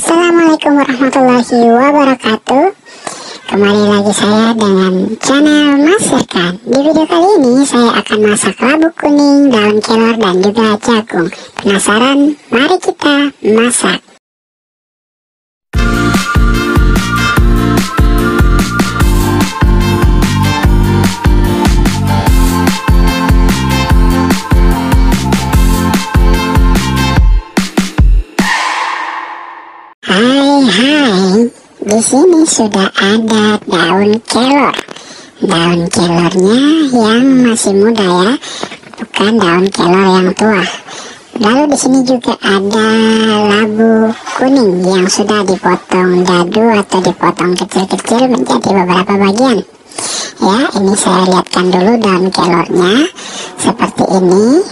Assalamualaikum warahmatullahi wabarakatuh. Kembali lagi saya dengan channel Masakan Di video kali ini saya akan masak labu kuning, daun kelor, dan juga jagung. Penasaran? Mari kita masak di sini sudah ada daun kelor. Daun kelornya yang masih muda ya, bukan daun kelor yang tua. Lalu di sini juga ada labu kuning yang sudah dipotong dadu atau dipotong kecil-kecil menjadi beberapa bagian. Ya, ini saya lihatkan dulu daun kelornya seperti ini.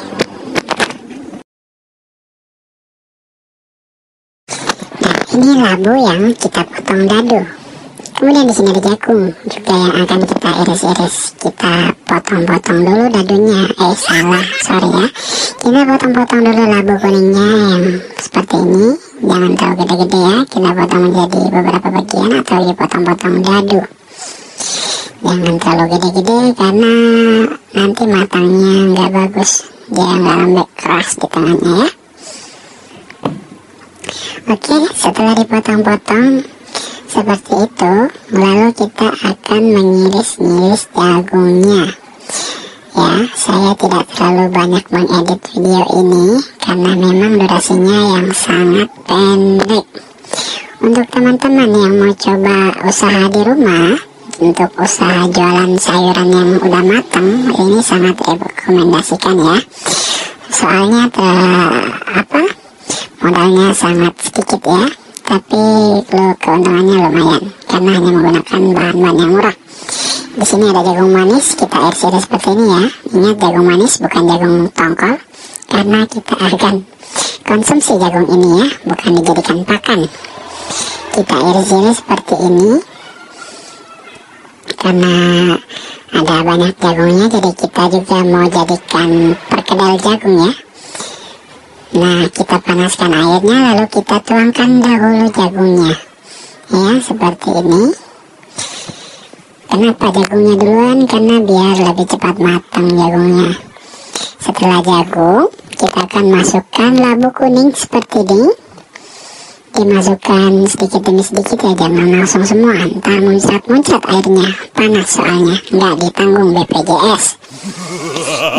Ini labu yang kita potong dadu. Kemudian di sini ada jagung juga yang akan kita iris-iris. Kita potong-potong dulu dadunya. Eh salah sorry ya. Kita potong-potong dulu labu kuningnya yang seperti ini. Jangan terlalu gede-gede ya. Kita potong menjadi beberapa bagian atau dipotong-potong dadu. Jangan terlalu gede-gede karena nanti matangnya nggak bagus. Dia nggak lembek keras di tengahnya ya Oke, setelah dipotong-potong seperti itu, lalu kita akan mengiris-iris jagungnya. Ya, saya tidak terlalu banyak mengedit video ini karena memang durasinya yang sangat pendek. Untuk teman-teman yang mau coba usaha di rumah, untuk usaha jualan sayuran yang udah matang, ini sangat rekomendasikan ya. Soalnya apa? Modalnya sangat sedikit ya tapi lo keuntungannya lumayan karena hanya menggunakan bahan-bahan yang murah. Di sini ada jagung manis kita iris-iris seperti ini ya. Ingat jagung manis bukan jagung tongkol karena kita akan konsumsi jagung ini ya bukan dijadikan pakan. Kita iris-iris seperti ini karena ada banyak jagungnya jadi kita juga mau jadikan perkedel jagung ya Nah, kita panaskan airnya lalu kita tuangkan dahulu jagungnya. Ya, seperti ini. Kenapa jagungnya duluan? Karena biar lebih cepat matang jagungnya. Setelah jagung, kita akan masukkan labu kuning seperti ini. Dimasukkan sedikit demi sedikit ya, jangan langsung semua. Ntar muncrat-muncrat airnya, panas soalnya. Nggak ditanggung BPJS.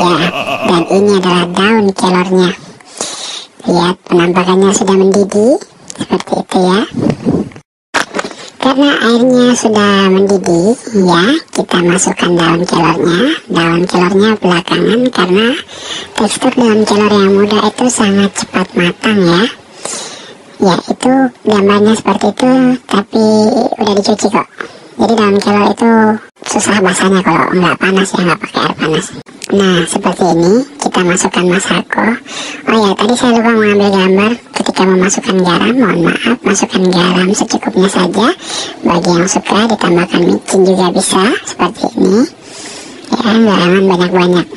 Ya, dan ini adalah daun kelornya lihat penampakannya sudah mendidih seperti itu ya. Karena airnya sudah mendidih ya kita masukkan daun kelornya. Daun kelornya belakangan karena tekstur daun kelor yang muda itu sangat cepat matang ya. Ya itu gambarnya seperti itu tapi udah dicuci kok. Jadi daun kelor itu susah basahnya kalau nggak panas ya nggak pakai air panas Nah, seperti ini kita masukkan masako. Oh ya, tadi saya lupa mengambil gambar ketika memasukkan garam. Mohon maaf, masukkan garam secukupnya saja. Bagi yang suka ditambahkan micin juga bisa seperti ini. Ya, jangan banyak-banyak.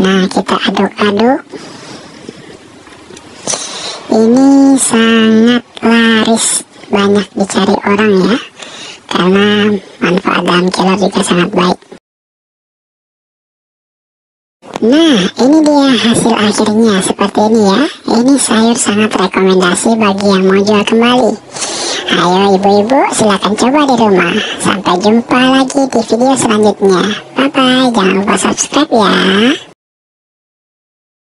Nah, kita aduk-aduk. Ini sangat laris, banyak dicari orang ya. Karena manfaat dalam kelor juga sangat baik. Nah, ini dia hasil akhirnya seperti ini ya. Ini sayur sangat rekomendasi bagi yang mau jual kembali. Ayo ibu-ibu silahkan coba di rumah. Sampai jumpa lagi di video selanjutnya. Bye-bye, jangan lupa subscribe ya.